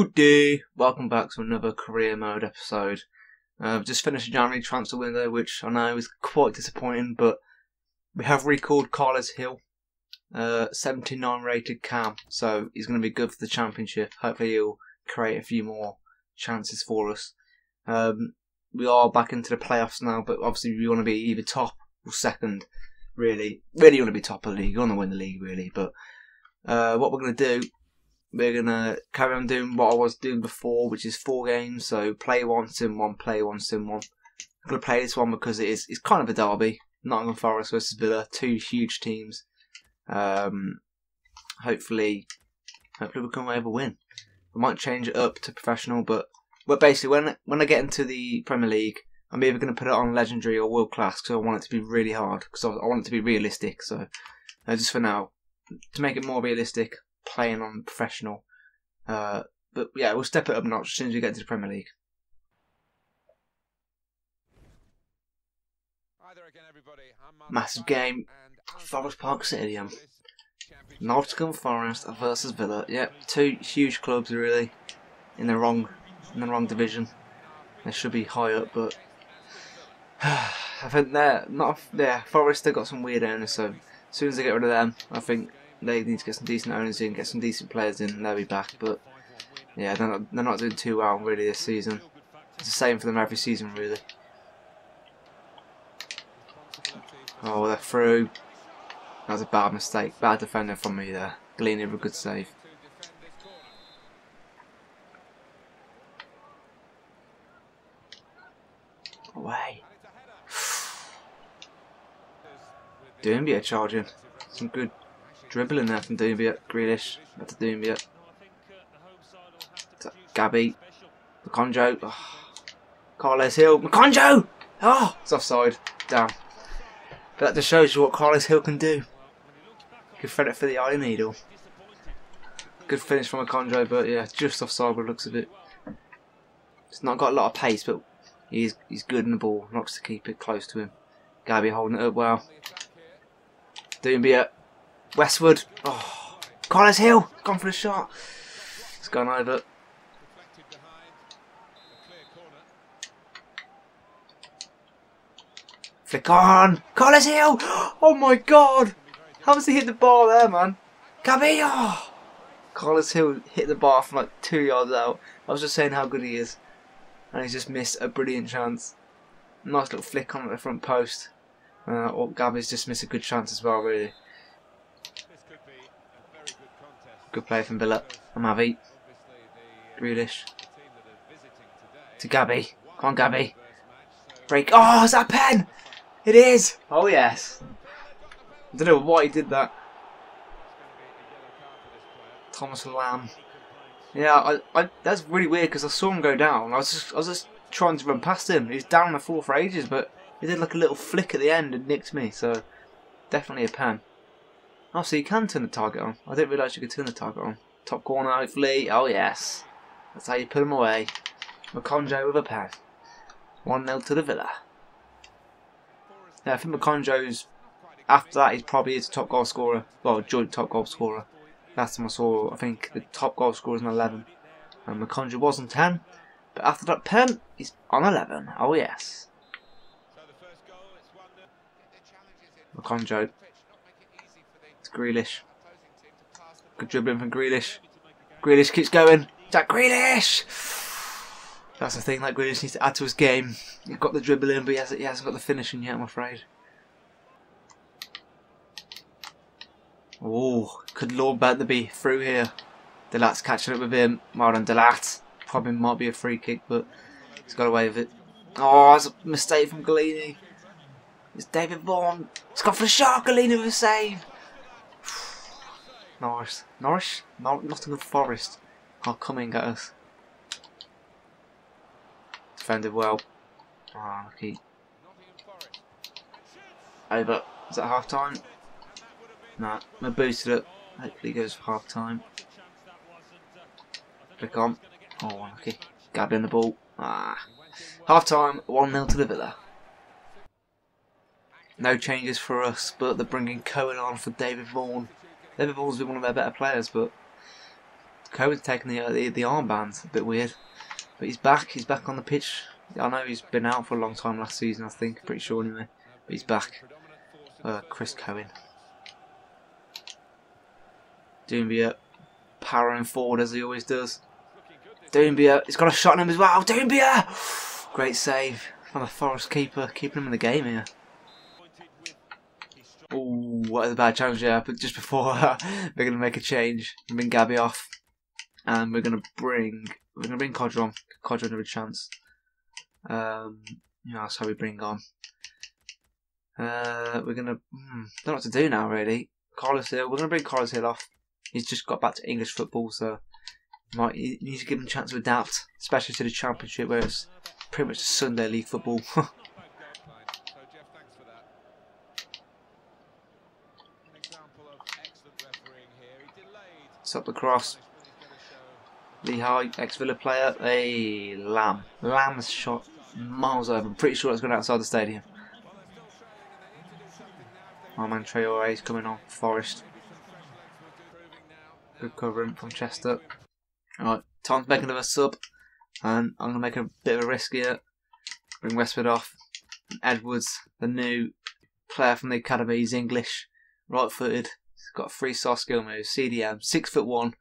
Good day, welcome back to another career mode episode. Uh, I've just finished January transfer window, which I know is quite disappointing, but we have recalled Carlos Gil, uh, 79 rated cam, so he's going to be good for the championship. Hopefully, he'll create a few more chances for us. Um, we are back into the playoffs now, but obviously, we want to be either top or second. Really, really want to be top of the league. We want to win the league, really. But uh, what we're going to do we're gonna carry on doing what I was doing before, which is four games. So play one, sim one, play one, sim one. I'm gonna play this one because it is it's kind of a derby. Nottingham Forest versus Villa, two huge teams. Um, hopefully, hopefully we can a win. I might change it up to professional, but but basically when when I get into the Premier League, I'm either going to put it on legendary or world class because I want it to be really hard because I, I want it to be realistic. So uh, just for now, to make it more realistic, playing on professional. Uh, but yeah, we'll step it up a notch as soon as we get to the Premier League. Massive game, Forest Park Stadium. Nottingham Forest versus Villa. Yep, two huge clubs really in the wrong in the wrong division. They should be high up, but I think they're not. Yeah, Forest they got some weird owners, so as soon as they get rid of them, I think they need to get some decent owners in, get some decent players in, and they'll be back. But yeah, they're not, they're not doing too well really this season. It's the same for them every season really. Oh, they're through. That was a bad mistake. Bad defender from me there. Gleaning with a good save. Away. Doumbia charging. Some good dribbling there from Doumbia. Grealish. To Doumbia. Gabby. Makonjo. Oh. Carles Gil. Makonjo! Oh! It's offside. Down. But that just shows you what Carlos Gil can do. Good credit for the eye needle. Good finish from Makonjo, but yeah, just offside the looks of it. He's not got a lot of pace, but he's he's good in the ball. Knocks to keep it close to him. Gabby holding it up well. Doumbia Westwood. Oh, Carles Gil. Gone for the shot. It's gone over. Flick on. Carles Gil. Oh my god. How does he hit the bar there, man? Cabello. Carles Gil hit the bar from like two yards out. I was just saying how good he is. And he's just missed a brilliant chance. Nice little flick on at the front post. Uh, or Gabby's just missed a good chance as well, really. Good play from Villa. Amavi. Grealish. To Gabby. Come on, Gabby. Break. Oh, is that pen? It is. Oh, yes. I don't know why he did that. Thomas Lam. Yeah, I, I, that's really weird because I saw him go down. I was just, I was just trying to run past him. He was down the floor for ages, but he did like a little flick at the end and nicked me. So definitely a pen. Oh, so you can turn the target on. I didn't realise you could turn the target on. Top corner, hopefully. Oh, yes. That's how you put him away. Makonjo with a pen. 1-0 to the Villa. Yeah, I think Makonjo's... After that, he's probably his top goal scorer. Well, joint top goal scorer. Last time I saw, I think the top goal scorer is an 11. And Makonjo was on 10. But after that pen, he's on 11. Oh, yes. Grealish. Good dribbling from Grealish. Grealish keeps going. Jack Grealish! That's the thing, like Grealish needs to add to his game. He's got the dribbling, but he hasn't, he hasn't got the finishing yet, I'm afraid. Oh, could Lord Bendtner be through here? Delat's catching up with him. Marlon Delat. Probably might be a free kick, but he's got away with it. Oh, that's a mistake from Gollini. It's David Vaughan. He's gone for the shot. Gollini with a save. Norris. Norris? No, Nottingham Forest are coming at us. Defended well. Ah, oh, lucky. Over. Is that half time? Nah, I'm boosted it. Hopefully goes for half time. Click on. Oh, lucky. Gabbing the ball. Ah. Half time, 1 0 to the Villa. No changes for us, but they're bringing Cohen on for David Vaughan. Liverpool's been one of their better players, but Cohen's taken the, the the armband. A bit weird, but he's back. He's back on the pitch. I know he's been out for a long time last season. I think, pretty sure anyway. But he's back. Uh, Chris Cohen. Doumbia powering forward as he always does. Doumbia, he's got a shot on him as well. Doumbia! Great save from the Forest keeper, keeping him in the game here. Oh, what a bad challenge there. But just before we're going to make a change, bring Gabby off. And we're going to bring, we're going to bring Kodra on. Kodra another chance. Um, yeah, that's how we bring on. Uh, we're going to, hmm, don't know what to do now really. Carlos Gil, we're going to bring Carlos Gil off. He's just got back to English football, so might you need to give him a chance to adapt, especially to the Championship, where it's pretty much Sunday League football. Up the cross. Lichaj, ex-Villa player, a Lam. Lam's shot miles over. I'm pretty sure it's gone outside the stadium. My man Traore is coming on. Forest. Good covering from Chester. Alright, time to make another sub. And I'm going to make a bit of a risk here. Bring Westwood off. Edwards, the new player from the academy, he's English, right footed. He's got free star skill move, CDM, six foot one.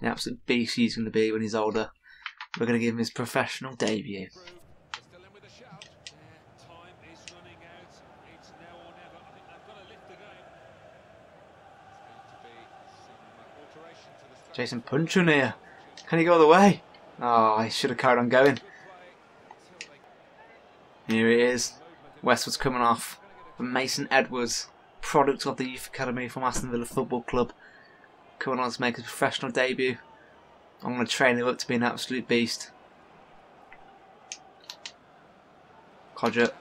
The absolute beast he's going to be when he's older. We're going to give him his professional debut. Jason Puncheon here. Can he go the way? Oh, he should have carried on going. Here he is. Westwood's coming off. Mason Edwards, product of the Youth Academy from Aston Villa Football Club, coming on to make his professional debut. I'm going to train him up to be an absolute beast. Codger.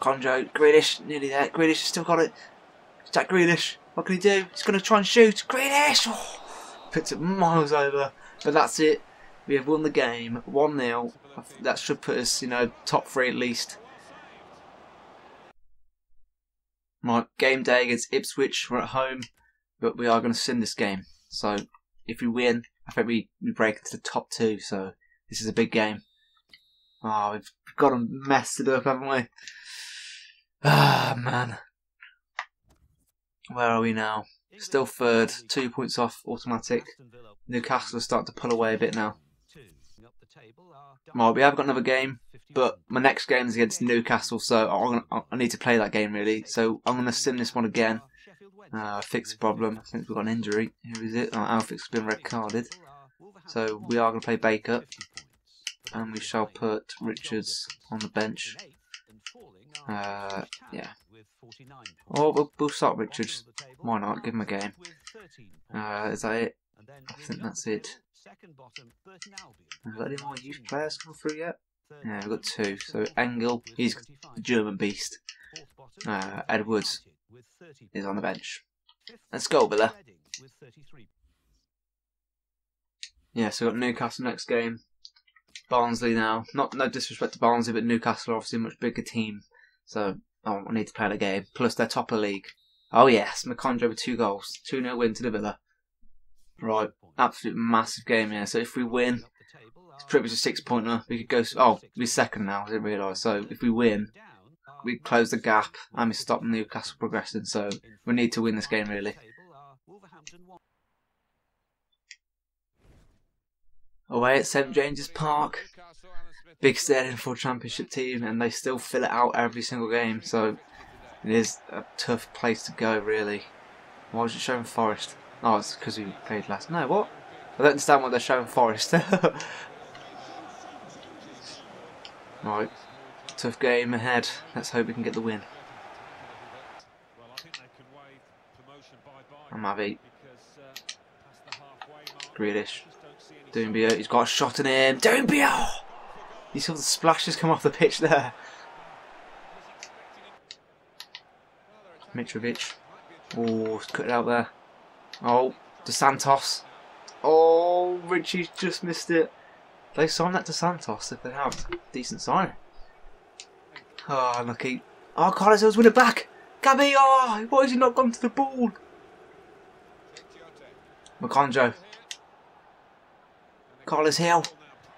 Conjo, Grealish, nearly there. Grealish still got it. Jack Grealish, what can he do? He's going to try and shoot. Grealish! Oh picked it miles over. But that's it. We have won the game, 1 0. That should put us, you know, top three at least. Right, game day against Ipswich. We're at home, but we are going to sin this game. So if we win, I think we, we break into the top two. So this is a big game. Oh, we've got to mess it up, haven't we? Ah, man. Where are we now? Still third, two points off automatic. Newcastle starting to pull away a bit now. Well, we have got another game, but my next game is against Newcastle, so gonna, i need to play that game really. So I'm going to sim this one again. Uh, fix the problem. I think we've got an injury. Who is it? Oh, Alfred's been red carded. So we are going to play Baker. And we shall put Richards on the bench. Uh, yeah. Oh, we'll, we'll start Richards. Why not? Give him a game. Uh, is that it? I think that's it. Have got any more youth players come through yet? Yeah, we've got two. So Engel, he's the German beast. Uh, Edwards is on the bench. Let's go, Villa. Yeah, so we've got Newcastle next game. Barnsley now. Not no disrespect to Barnsley, but Newcastle are obviously a much bigger team. So oh, I need to play the game. Plus they're top of the league. Oh yes, McCondra with two goals. 2 0 win to the Villa. Right, absolute massive game here. So if we win, it's pretty much a six pointer. We could go. Oh, we're second now. I didn't realise. So if we win, we close the gap and we stop Newcastle progressing. So we need to win this game really. Away at St James's Park, big stadium for championship team, and they still fill it out every single game. So it is a tough place to go, really. Why was it showing Forest? Oh, it's because we played last. No, what? I don't understand what they're showing Forest. right, tough game ahead. Let's hope we can get the win. Amavi. Grealish. Doumbia, he's got a shot in him. Doumbia! You saw the splashes come off the pitch there. Mitrovic. Oh, cut it out there. Oh, Dos Santos. Oh, Ritchie's just missed it. They signed that to Santos if they have. Decent sign. Ah, oh, unlucky. Oh, ah, Carlos Gil's win it back. Gabby, oh, why has he not gone to the ball? McConjo. Carlos Gil.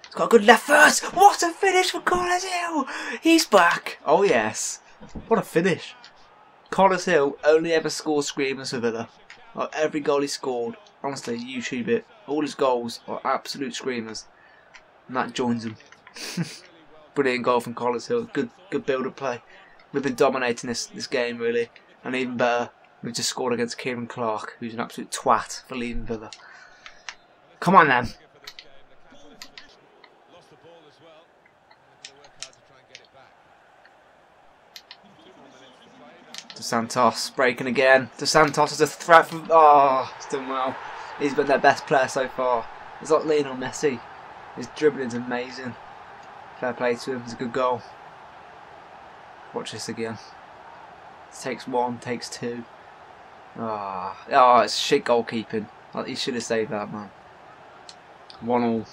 He's got a good left first. What a finish for Carlos Gil. He's back. Oh, yes. What a finish. Carlos Gil only ever scores screamers for Villa. Like every goal he scored, honestly, YouTube it. All his goals are absolute screamers. And that joins him. Brilliant goal from Carlos Gil. Good good build up play. We've been dominating this, this game really. And even better, we've just scored against Ciaran Clark, who's an absolute twat for leaving Villa. Come on then. Dos Santos breaking again. Dos Santos is a threat from. Oh, he's done well. He's been their best player so far. He's like Lionel Messi. His dribbling's amazing. Fair play to him. It's a good goal. Watch this again. Takes one, takes two. Ah, oh, it's shit goalkeeping. He should have saved that, man. One all.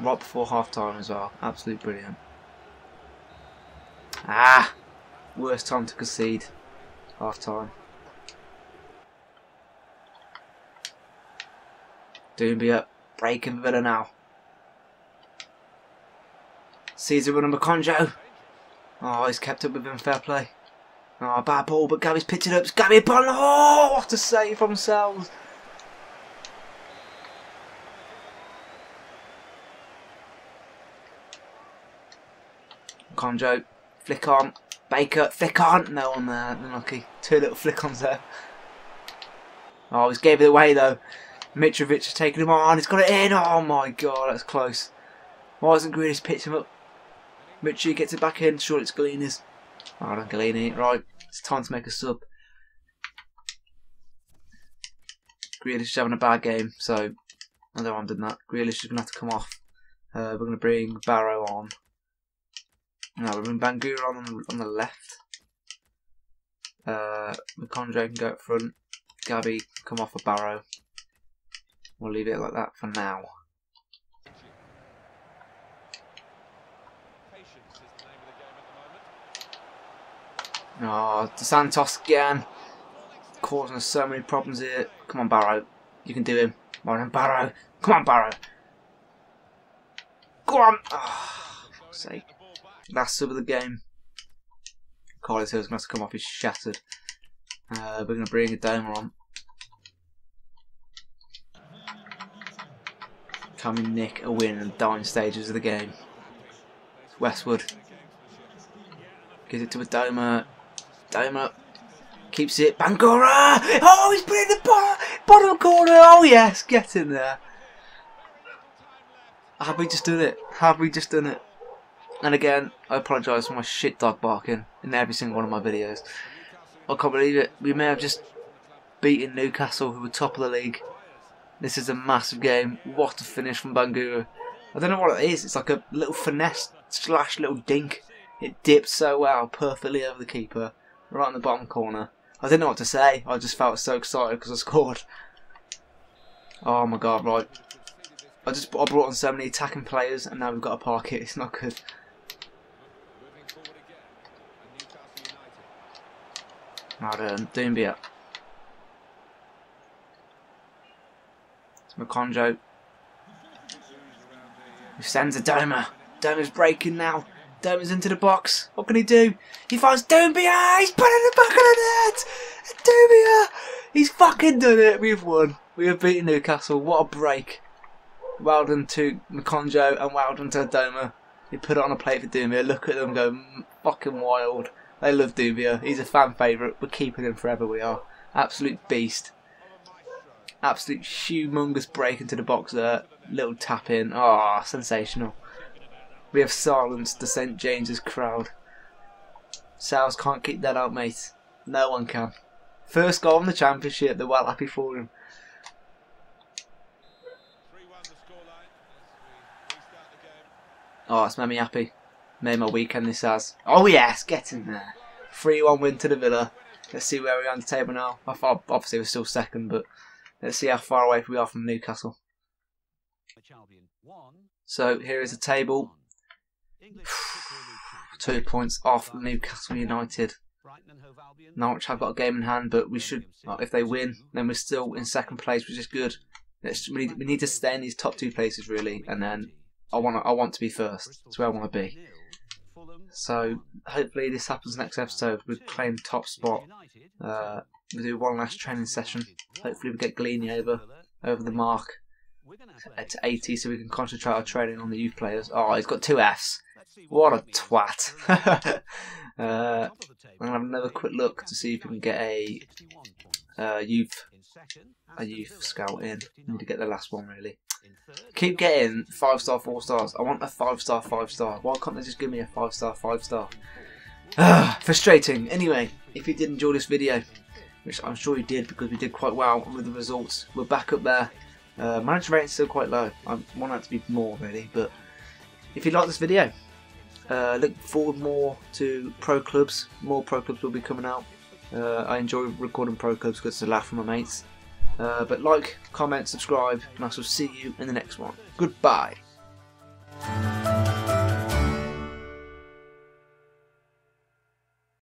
Right before half time as well. Absolute brilliant. Ah! Worst time to concede. Half time. Doumbia breaking the Villa now. Caesar running Makonjo. Oh, he's kept up with him, fair play. Oh, bad ball, but Gabby's picked it up. It's Gabby upon. Oh, what a save from Sels. Conjo, flick on. Baker, flick on. No one there. Unlucky. Two little flick ons there. Oh, he's gave it away though. Mitrovic has taken him on. He's got it in. Oh my god, that's close. Why hasn't Grealish picked him up? Mitchie gets it back in. Sure, it's Gollini's. Oh, don't Gollini. Right, it's time to make a sub. Grealish is having a bad game, so I don't want to do that. Grealish is going to have to come off. Uh, we're going to bring Barrow on. No, we're bring Bangura on on the, left. Uh, McCondre can go up front. Gabby come off a Barrow. We'll leave it like that for now. Oh, Santos again. Causing us so many problems here. Come on, Barrow. You can do him. Come on, Barrow. Come on, Barrow. Go on. Oh, sake. Last sub of the game. Carlos Gil's going to have to come off. He's shattered. Uh, we're going to bring a Domer on. We nick a win in the dying stages of the game? Westwood. Gives it to a Domer. Domer keeps it. Bangura! Oh, he's in the bottom, bottom corner. Oh, yes, get in there. Have we just done it? Have we just done it? And again, I apologise for my shit dog barking in every single one of my videos. I can't believe it. We may have just beaten Newcastle, who were top of the league. This is a massive game. What a finish from Bangura. I don't know what it is. It's like a little finesse slash little dink. It dipped so well, perfectly over the keeper right in the bottom corner. I didn't know what to say. I just felt so excited because I scored. Oh my god, right. I just I brought on so many attacking players and now we've got to park it. It's not good. Right, um, Doumbia. It's Makonjo. He sends a Domer. Domer's breaking now. Domer's into the box. What can he do? He finds Doumbia. He's put in the back of the net. Doumbia. He's fucking done it. We've won. We have beaten Newcastle. What a break. Well done to Makonjo and well done to Domer. He put it on a plate for Doumbia. Look at them go fucking wild. They love Doumbia. He's a fan favourite. We're keeping him forever. We are. Absolute beast. Absolute humongous break into the box there. Little tap in. Ah, oh, sensational. We have silenced the St James's crowd. Sels can't keep that out, mate. No one can. First goal in the championship. They're well happy for him. Oh, it's made me happy. Made my weekend this has. Oh yes, get in there. 3-1 win to the Villa. Let's see where we are on the table now. I thought obviously we're still second, but let's see how far away we are from Newcastle. So here is the table. Two points off Newcastle United. Norwich have got a game in hand, but we should, if they win, then we're still in second place, which is good. Let's, we, need, we need to stay in these top two places really, and then I want I want to be first. That's where I want to be. So hopefully this happens next episode. We claim top spot. Uh, we do one last training session. Hopefully we get Gleany over over the mark at 80 so we can concentrate our training on the youth players. Oh, he's got two Fs. What a twat. uh, I'm going to have another quick look to see if we can get a uh, youth a youth scout in. Need to get the last one really. Keep getting five star, four stars. I want a five star, five star. Why can't they just give me a five star, five star? Ah, frustrating. Anyway, if you did enjoy this video, which I'm sure you did because we did quite well with the results, we're back up there. Uh, manager rating still quite low. I want that to be more really, but if you like this video, uh, look forward more to pro clubs. More pro clubs will be coming out. Uh, I enjoy recording pro clubs because it's a laugh from my mates. Uh, but like, comment, subscribe, and I shall see you in the next one. Goodbye.